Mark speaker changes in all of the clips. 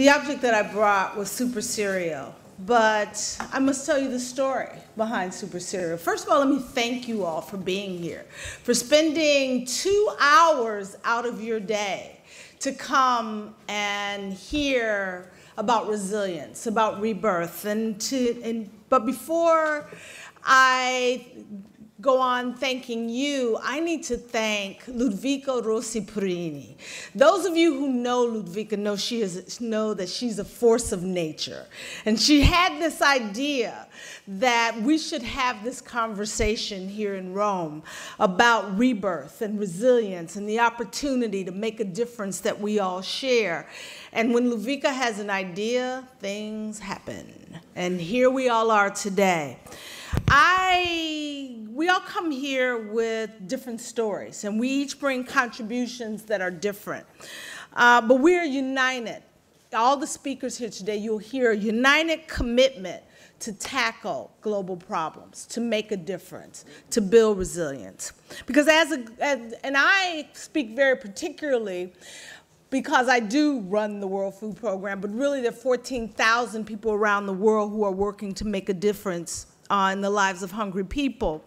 Speaker 1: The object that I brought was Super Cereal, but I must tell you the story behind Super Cereal. First of all, let me thank you all for being here, for spending two hours out of your day to come and hear about resilience, about rebirth, and to and but before I go on thanking you, I need to thank Ludovica Rossi Purini. Those of you who know Ludovica know she is know that she's a force of nature. And she had this idea that we should have this conversation here in Rome about rebirth and resilience and the opportunity to make a difference that we all share. And when Ludovica has an idea, things happen. And here we all are today. I, we all come here with different stories, and we each bring contributions that are different. Uh, but we are united. All the speakers here today, you'll hear a united commitment to tackle global problems, to make a difference, to build resilience. Because as a, as, and I speak very particularly because I do run the World Food Program, but really there are 14,000 people around the world who are working to make a difference in the lives of hungry people.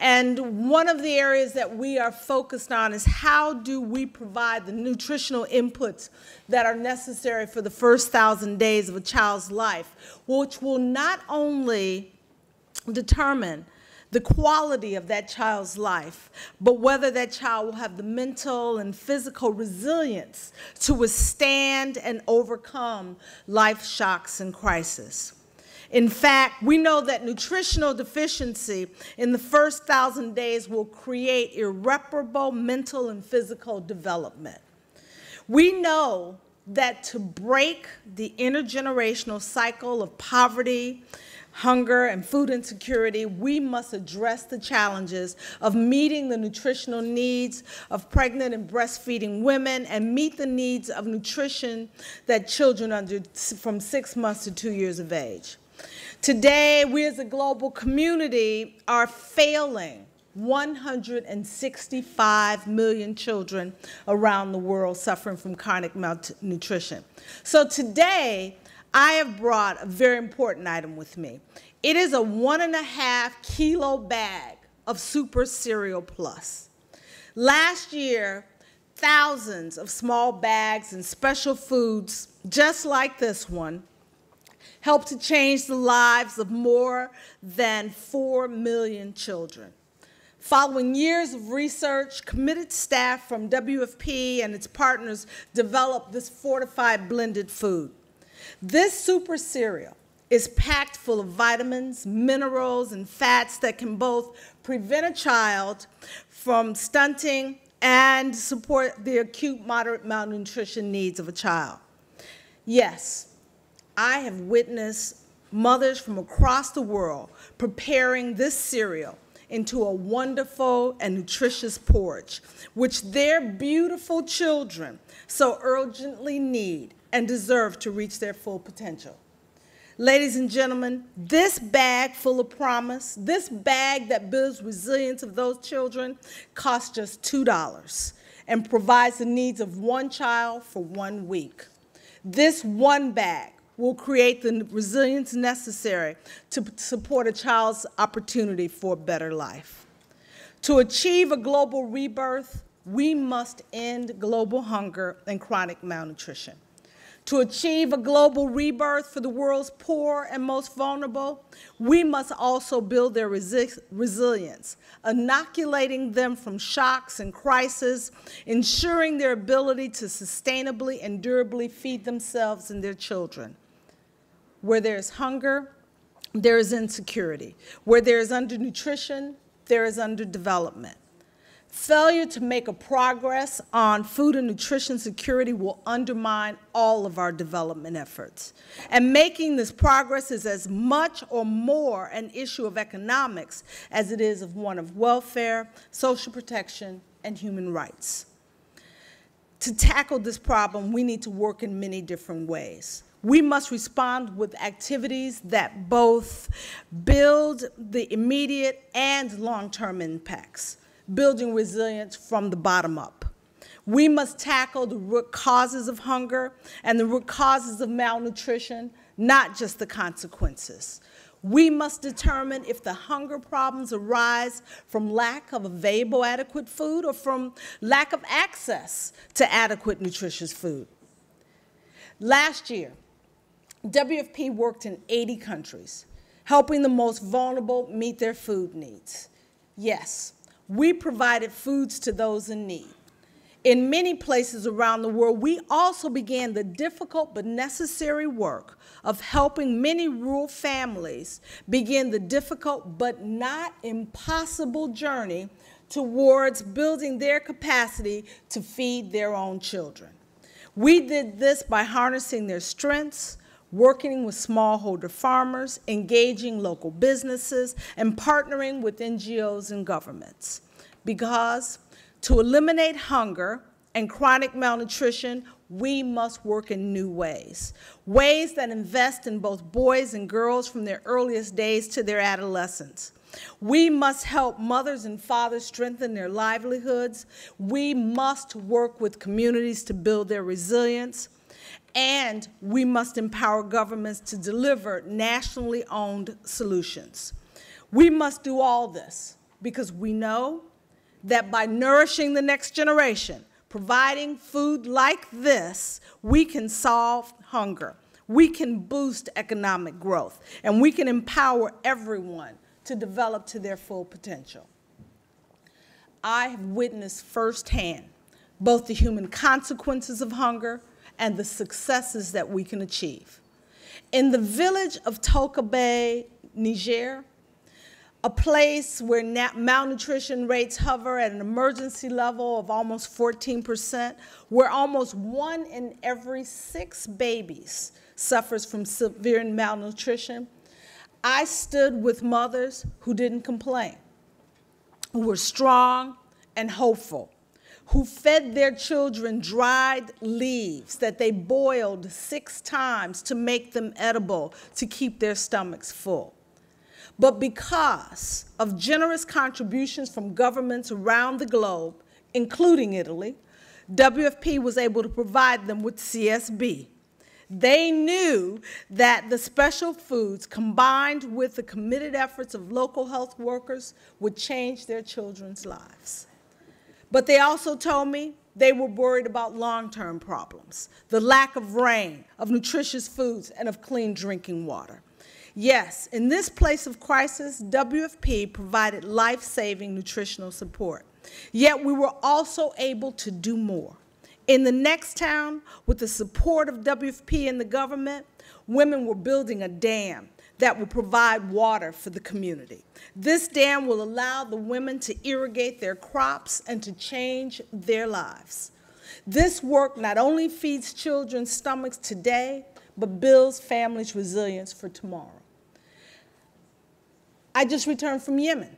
Speaker 1: And one of the areas that we are focused on is how do we provide the nutritional inputs that are necessary for the first thousand days of a child's life, which will not only determine the quality of that child's life, but whether that child will have the mental and physical resilience to withstand and overcome life shocks and crises. In fact, we know that nutritional deficiency in the first thousand days will create irreparable mental and physical development. We know that to break the intergenerational cycle of poverty, hunger, and food insecurity, we must address the challenges of meeting the nutritional needs of pregnant and breastfeeding women and meet the needs of nutrition that children under from six months to two years of age. Today, we as a global community are failing 165 million children around the world suffering from chronic malnutrition. So today, I have brought a very important item with me. It is a one and a half kilo bag of Super Cereal Plus. Last year, thousands of small bags and special foods, just like this one, helped to change the lives of more than 4 million children. Following years of research, committed staff from WFP and its partners developed this fortified blended food. This super cereal is packed full of vitamins, minerals, and fats that can both prevent a child from stunting and support the acute moderate malnutrition needs of a child. Yes, I have witnessed mothers from across the world preparing this cereal into a wonderful and nutritious porridge, which their beautiful children so urgently need and deserve to reach their full potential. Ladies and gentlemen, this bag full of promise, this bag that builds resilience of those children costs just $2 and provides the needs of one child for one week. This one bag will create the resilience necessary to support a child's opportunity for a better life. To achieve a global rebirth, we must end global hunger and chronic malnutrition. To achieve a global rebirth for the world's poor and most vulnerable, we must also build their resi resilience, inoculating them from shocks and crises, ensuring their ability to sustainably and durably feed themselves and their children. Where there's hunger, there is insecurity. Where there is undernutrition, there is underdevelopment. Failure to make a progress on food and nutrition security will undermine all of our development efforts. And making this progress is as much or more an issue of economics as it is of one of welfare, social protection, and human rights. To tackle this problem, we need to work in many different ways we must respond with activities that both build the immediate and long-term impacts, building resilience from the bottom up. We must tackle the root causes of hunger and the root causes of malnutrition, not just the consequences. We must determine if the hunger problems arise from lack of available adequate food or from lack of access to adequate nutritious food. Last year, WFP worked in 80 countries, helping the most vulnerable meet their food needs. Yes, we provided foods to those in need. In many places around the world, we also began the difficult but necessary work of helping many rural families begin the difficult but not impossible journey towards building their capacity to feed their own children. We did this by harnessing their strengths, working with smallholder farmers, engaging local businesses, and partnering with NGOs and governments. Because to eliminate hunger and chronic malnutrition, we must work in new ways, ways that invest in both boys and girls from their earliest days to their adolescence. We must help mothers and fathers strengthen their livelihoods. We must work with communities to build their resilience. And we must empower governments to deliver nationally owned solutions. We must do all this because we know that by nourishing the next generation, providing food like this, we can solve hunger. We can boost economic growth, and we can empower everyone to develop to their full potential. I have witnessed firsthand both the human consequences of hunger and the successes that we can achieve. In the village of Toka Bay, Niger, a place where malnutrition rates hover at an emergency level of almost 14%, where almost one in every six babies suffers from severe malnutrition, I stood with mothers who didn't complain, who were strong and hopeful, who fed their children dried leaves that they boiled six times to make them edible to keep their stomachs full. But because of generous contributions from governments around the globe, including Italy, WFP was able to provide them with CSB. They knew that the special foods combined with the committed efforts of local health workers would change their children's lives. But they also told me they were worried about long-term problems, the lack of rain, of nutritious foods, and of clean drinking water. Yes, in this place of crisis, WFP provided life-saving nutritional support. Yet we were also able to do more. In the next town, with the support of WFP and the government, women were building a dam that will provide water for the community. This dam will allow the women to irrigate their crops and to change their lives. This work not only feeds children's stomachs today, but builds families' resilience for tomorrow. I just returned from Yemen.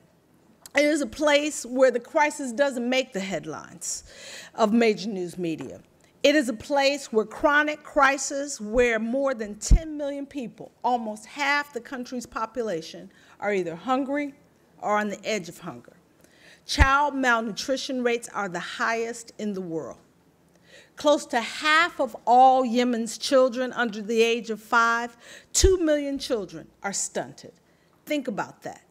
Speaker 1: It is a place where the crisis doesn't make the headlines of major news media. It is a place where chronic crisis, where more than 10 million people, almost half the country's population, are either hungry or on the edge of hunger. Child malnutrition rates are the highest in the world. Close to half of all Yemen's children under the age of five, two million children, are stunted. Think about that.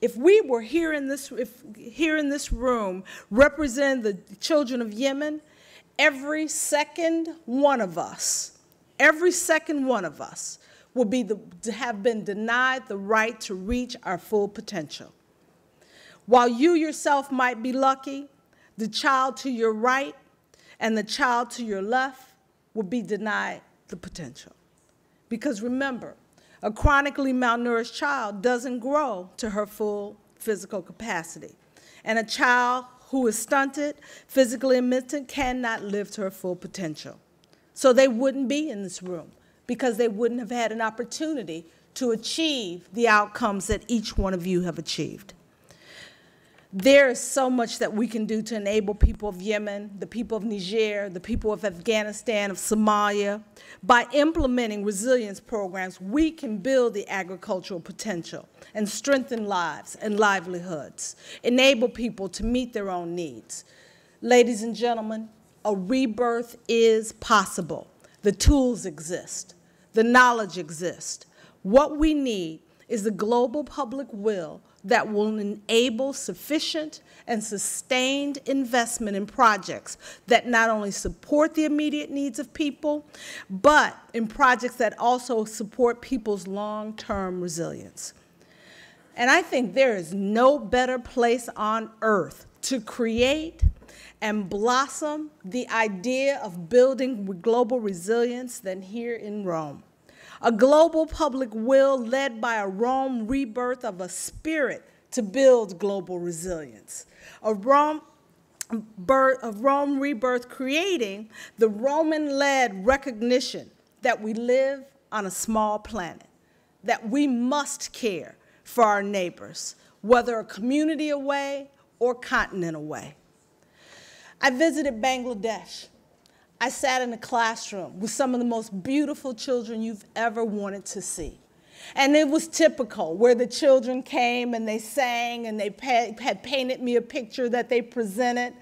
Speaker 1: If we were here in this, if, here in this room represent the children of Yemen, every second one of us, every second one of us will be the, have been denied the right to reach our full potential. While you yourself might be lucky, the child to your right and the child to your left will be denied the potential. Because remember, a chronically malnourished child doesn't grow to her full physical capacity. And a child who is stunted, physically and mentally, cannot live to her full potential. So they wouldn't be in this room because they wouldn't have had an opportunity to achieve the outcomes that each one of you have achieved. There is so much that we can do to enable people of Yemen, the people of Niger, the people of Afghanistan, of Somalia. By implementing resilience programs, we can build the agricultural potential and strengthen lives and livelihoods, enable people to meet their own needs. Ladies and gentlemen, a rebirth is possible. The tools exist, the knowledge exists. What we need is the global public will that will enable sufficient and sustained investment in projects that not only support the immediate needs of people, but in projects that also support people's long-term resilience. And I think there is no better place on earth to create and blossom the idea of building global resilience than here in Rome a global public will led by a Rome rebirth of a spirit to build global resilience. A Rome, birth, a Rome rebirth creating the Roman-led recognition that we live on a small planet, that we must care for our neighbors, whether a community away or continent away. I visited Bangladesh I sat in a classroom with some of the most beautiful children you've ever wanted to see. And it was typical where the children came and they sang and they had painted me a picture that they presented.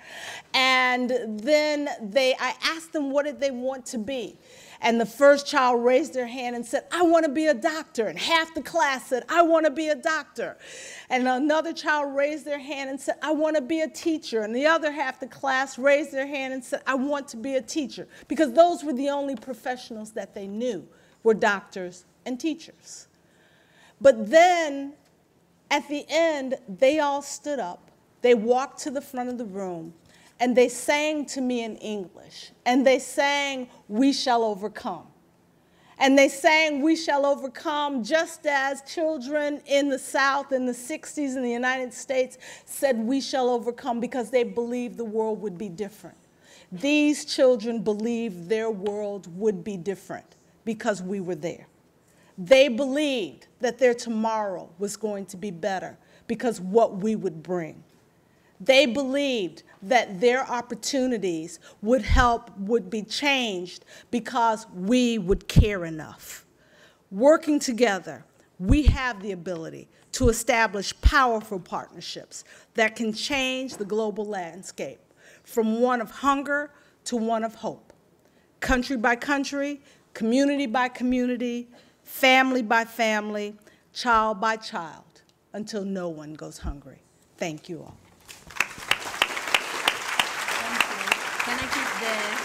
Speaker 1: And then they, I asked them what did they want to be. And the first child raised their hand and said, I want to be a doctor. And half the class said, I want to be a doctor. And another child raised their hand and said, I want to be a teacher. And the other half the class raised their hand and said, I want to be a teacher. Because those were the only professionals that they knew were doctors and teachers. But then at the end, they all stood up. They walked to the front of the room and they sang to me in English. And they sang, We Shall Overcome. And they sang, We Shall Overcome, just as children in the South in the 60s in the United States said, We shall overcome because they believed the world would be different. These children believed their world would be different because we were there. They believed that their tomorrow was going to be better because what we would bring. They believed that their opportunities would help, would be changed because we would care enough. Working together, we have the ability to establish powerful partnerships that can change the global landscape from one of hunger to one of hope. Country by country, community by community, family by family, child by child, until no one goes hungry. Thank you all.
Speaker 2: Can I keep the
Speaker 1: Yes.